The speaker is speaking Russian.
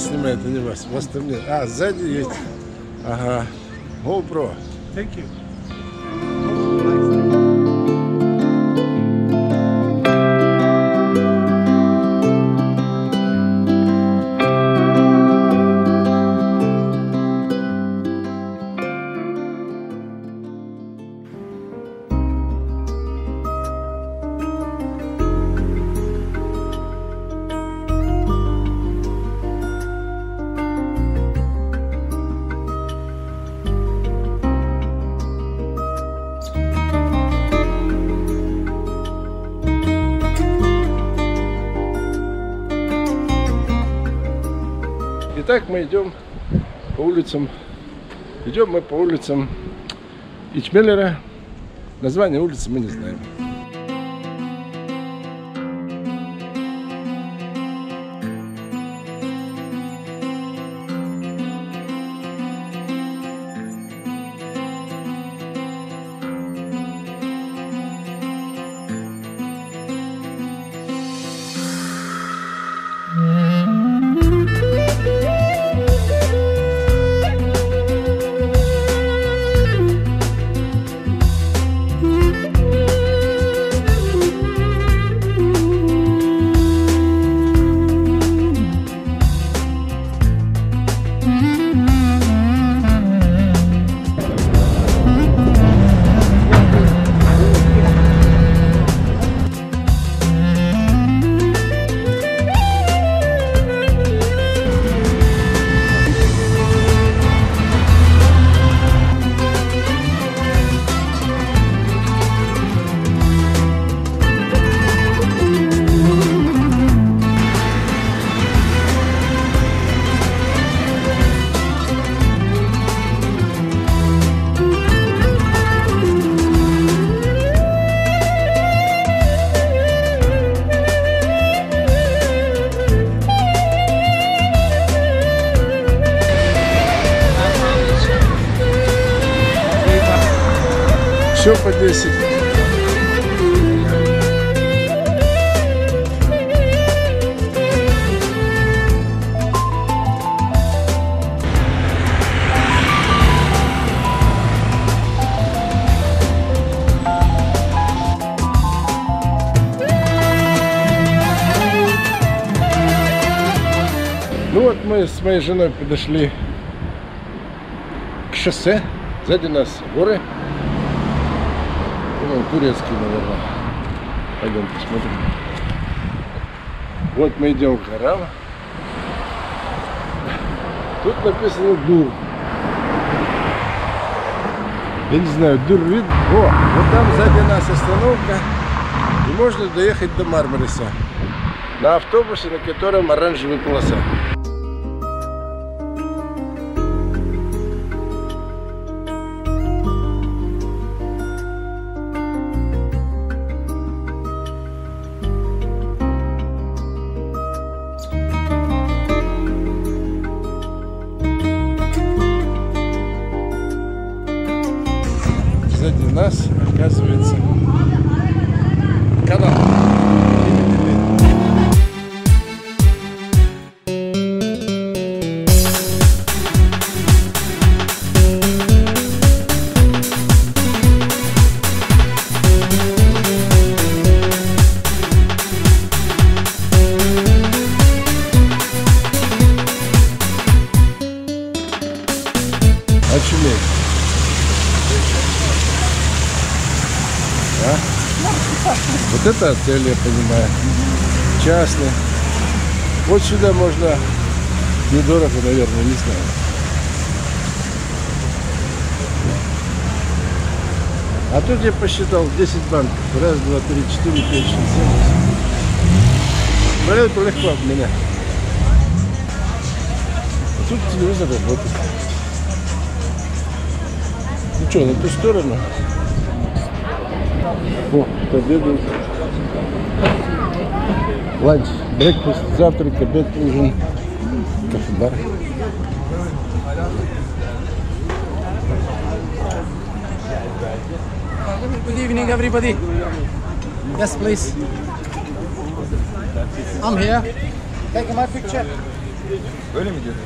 снимает, а не вас. Вас там нет. А, сзади есть. Ага. GoPro. Thank you. Итак, мы идем по улицам. Идем мы по улицам Ичмеллера. Название улицы мы не знаем. Все по 10. Ну вот мы с моей женой подошли к шоссе. Сзади нас горы. Ну, турецкий, наверное. Пойдем посмотрим. Вот мы идем к горам. Тут написано Дур. Я не знаю, Дур вид. О, вот там сзади нас остановка. И можно доехать до Мармариса. На автобусе, на котором оранжевая полоса. Оказывается канал. Очуметь. А? Вот это отель, я понимаю. Частный. Вот сюда можно недорого, наверное, не знаю. А тут я посчитал 10 банков. Раз, два, три, четыре, пять, шесть, семь, восемь. Это легко от меня. А тут телевизор работает. Ну что, на ту сторону? О, обедают. Ланч, брекфаст, завтрак, обед, ужин, кафе-бар. Good evening, everybody. Yes, please. I'm here. Taking my picture. Böyle mi diyorsun?